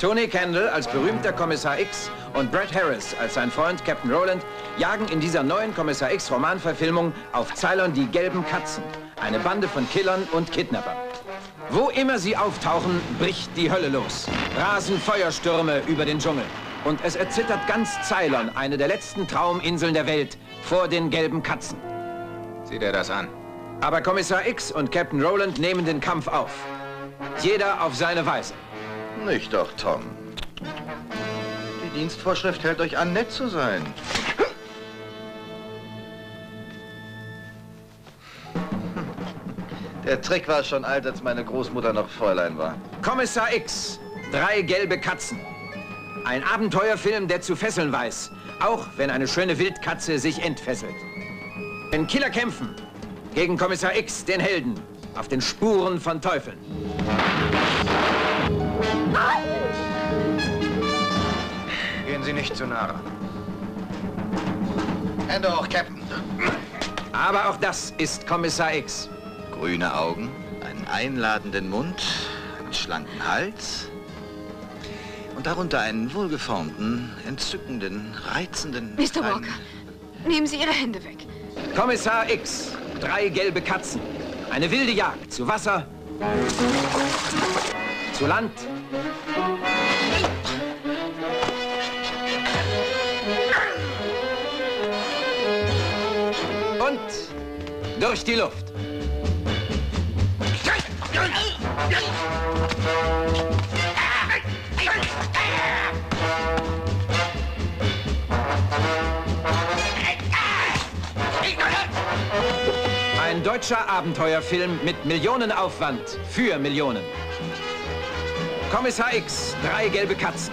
Tony Kendall als berühmter Kommissar X und Brad Harris als sein Freund Captain Roland jagen in dieser neuen Kommissar X Romanverfilmung auf Cylon die gelben Katzen, eine Bande von Killern und Kidnappern. Wo immer sie auftauchen, bricht die Hölle los. Rasen Feuerstürme über den Dschungel. Und es erzittert ganz Cylon, eine der letzten Trauminseln der Welt, vor den gelben Katzen. Sieh dir das an. Aber Kommissar X und Captain Roland nehmen den Kampf auf. Jeder auf seine Weise. Nicht doch, Tom. Die Dienstvorschrift hält euch an, nett zu sein. Der Trick war schon alt, als meine Großmutter noch Fräulein war. Kommissar X, drei gelbe Katzen. Ein Abenteuerfilm, der zu fesseln weiß, auch wenn eine schöne Wildkatze sich entfesselt. Wenn Killer kämpfen, gegen Kommissar X, den Helden, auf den Spuren von Teufeln. Gehen Sie nicht zu nahe. Hände hoch, Captain. Aber auch das ist Kommissar X. Grüne Augen, einen einladenden Mund, einen schlanken Hals und darunter einen wohlgeformten, entzückenden, reizenden... Mr. Walker, nehmen Sie Ihre Hände weg. Kommissar X, drei gelbe Katzen. Eine wilde Jagd. Zu Wasser, zu Land. Und durch die Luft. Ein deutscher Abenteuerfilm mit Millionenaufwand für Millionen. Kommissar X, drei gelbe Katzen.